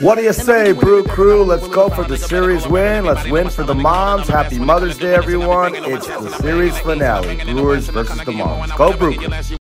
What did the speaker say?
What do you say, Brew Crew? Let's go for the series win. Let's win for the moms. Happy Mother's Day, everyone. It's the series finale Brewers versus the Moms. Go, Brew Crew.